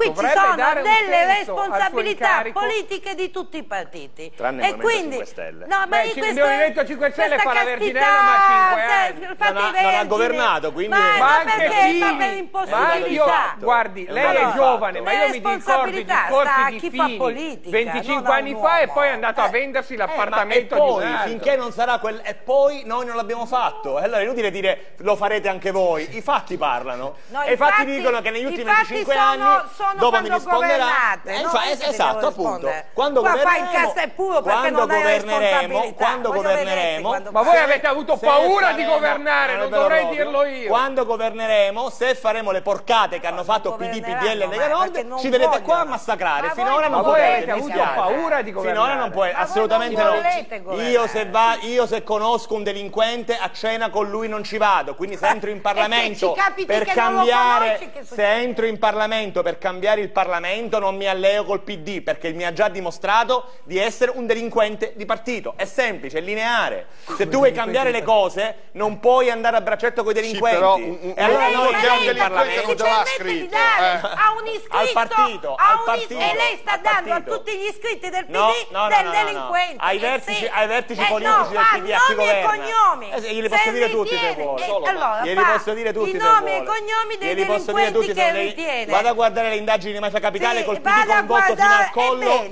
Qui ci sono delle responsabilità politiche di tutti i partiti. Tranne il e Movimento quindi, 5 Stelle. No, ma Beh, in il Movimento 5 Stelle questa fa la castità, Verginella, ma cinque cioè, anni. fate i non ha governato, quindi- Ma, Ma anche perché? Fini, Ma per ma io, impossibilità. guardi, lei Allora, è giovane, ma io mi ricordo i discorsi a di chi fa Fini politica, 25 non a anni fa e poi è andato a Eh. vendersi Eh, l'appartamento e poi, di altro. finché non sarà quel... E poi noi non l'abbiamo fatto. E allora è inutile dire lo farete anche voi. I fatti parlano. No, e i fatti dicono che negli ultimi fatti 25 sono- anni, sono dopo mi quando risponderà... Eh, no? es- devo esatto, appunto. Quando Qua fai il governeremo, puro perché quando non hai governeremo, responsabilità. quando governeremo, Ma voi avete avuto paura di governare, non ve lo dovrei proprio. dirlo io. Quando governeremo, se faremo le porcate che hanno fatto PD, PDL e Lega Nord, ci vedete qua a massacrare. Ma Finora non potete, avuto paura di governare. Finora non puoi, assolutamente non no. Io se, va, io se conosco un delinquente a cena con lui non ci vado, quindi se entro in Parlamento per cambiare, se entro in Parlamento per cambiare il Parlamento non mi alleo col PD perché mi ha già dimostrato di essere un delinquente di partito. È semplice, è lineare. Se tu vuoi cambiare le cose non puoi andare a braccetto con i delinquenti. però un- un- e allora lei, noi che è un delinquente non te l'ha scritto, eh. a un iscritto Al partito, a al un partito, e lei sta dando a tutti gli iscritti del PD No, no, del no, no, no. delinquente Ai Eh, vertici- sì. ai vertici Eh, politici no, del PD a chi nomi e governa. cognomi Eh, sì, glieli posso Se dire tutti se vuole. eh, glieli posso dire tutti i se nomi e vuole. cognomi dei delinquenti se che vuole. ritiene Vado a guardare le indagini di mafia capitale Sì, col PD coinvolto fino al collo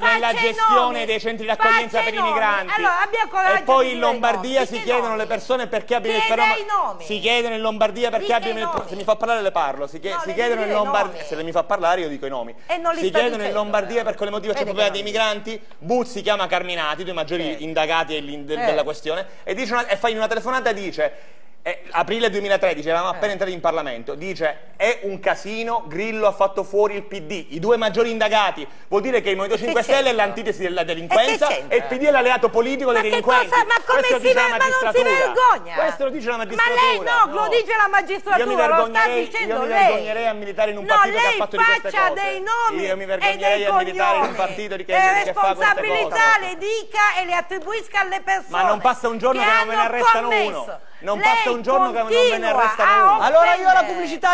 nella i gestione dei centri di accoglienza per i i migranti. Allora, abbia coraggio e poi in i Lombardia si i chiedono le persone perché abbiano il fenomeno. I nomi. Si chiedono in Lombardia perché abbiano il se mi fa parlare le parlo. Si, chie- No, si chiedono in Lombardia se lei mi fa parlare io dico i nomi. E non li si chiedono in dicendo, Lombardia però. per quale motivo c'è problema dei migranti. Buzzi chiama Carminati, due maggiori indagati del- Eh. della questione, e, dice una- e fa in una telefonata dice. Eh, aprile 2013, eravamo Eh. appena entrati in Parlamento, dice è un casino, Grillo ha fatto fuori il PD, i due maggiori indagati, vuol dire che il Movimento 5 Stelle è l'antitesi della delinquenza E che e, il PD è l'alleato politico Ma dei che delinquenti. cosa? Ma come Questo si dice la ve- ma non si vergogna? Questo lo dice la Ma magistratura. lei no, lo dice la magistratura, Io mi lo sta vergognerei, dicendo io mi lei. vergognerei a militare in un No, partito che lei ha fatto di queste faccia cose. dei nomi Io mi vergognerei a militare in un partito di che, e che fa queste responsabilità cose. le dica e le attribuisca alle persone. Ma non passa un giorno che non ve ne arrestano uno. Non Lei passa un giorno che non ve ne arrestano uno. Allora io la pubblicità